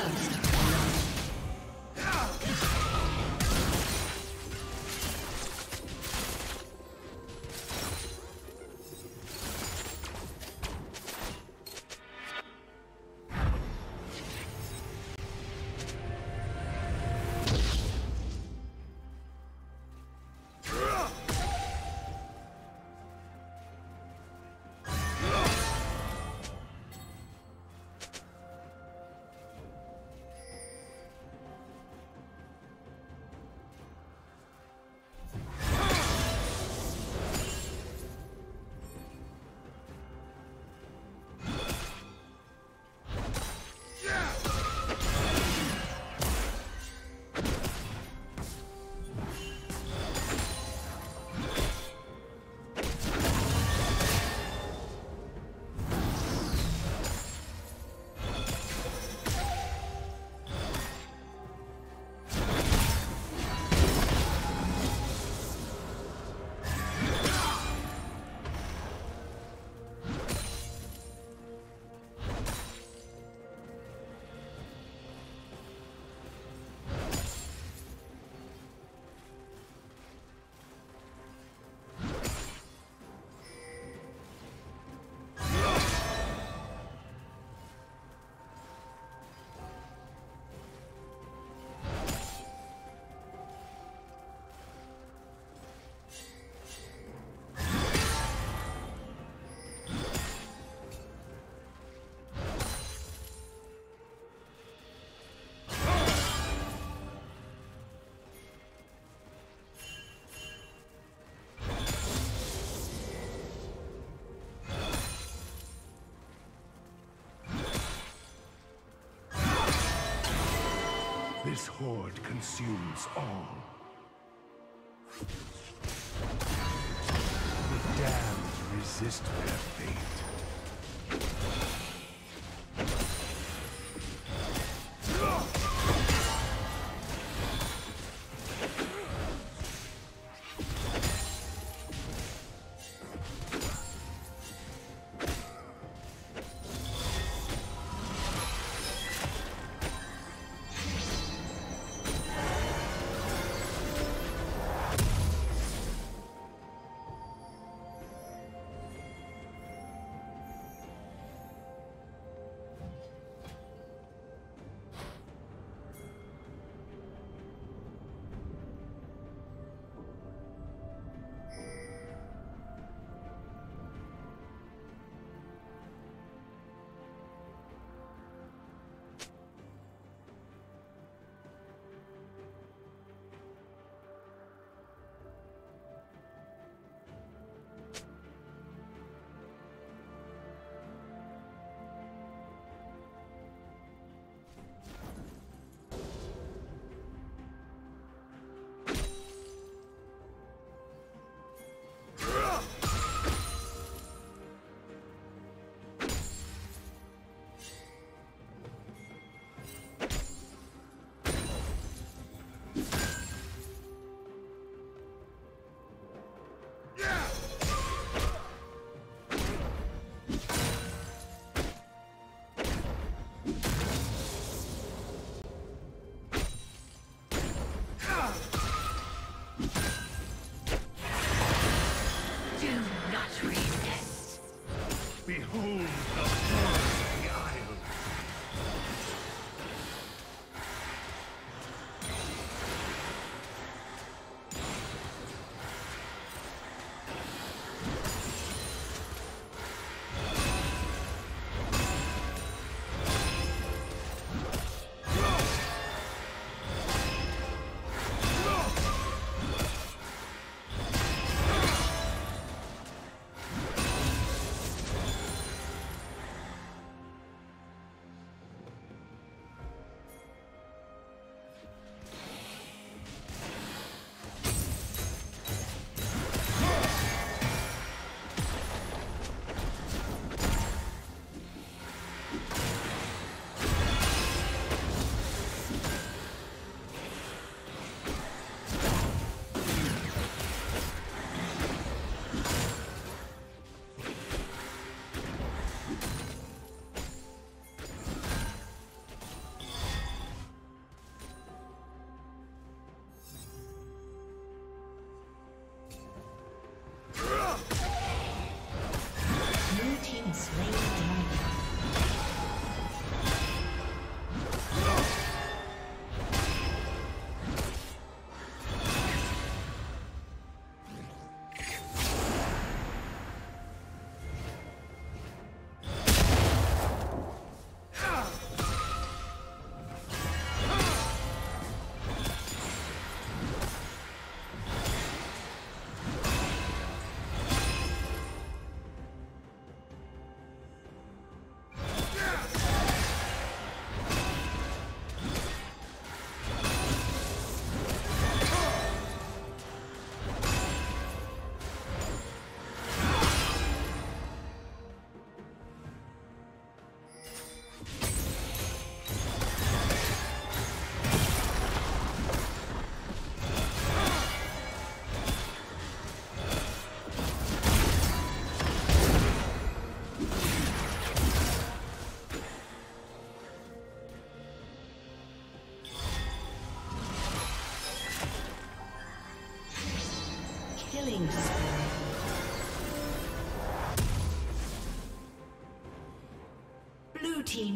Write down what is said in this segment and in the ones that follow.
First This horde consumes all. The damned resist their fate.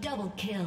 Double kill.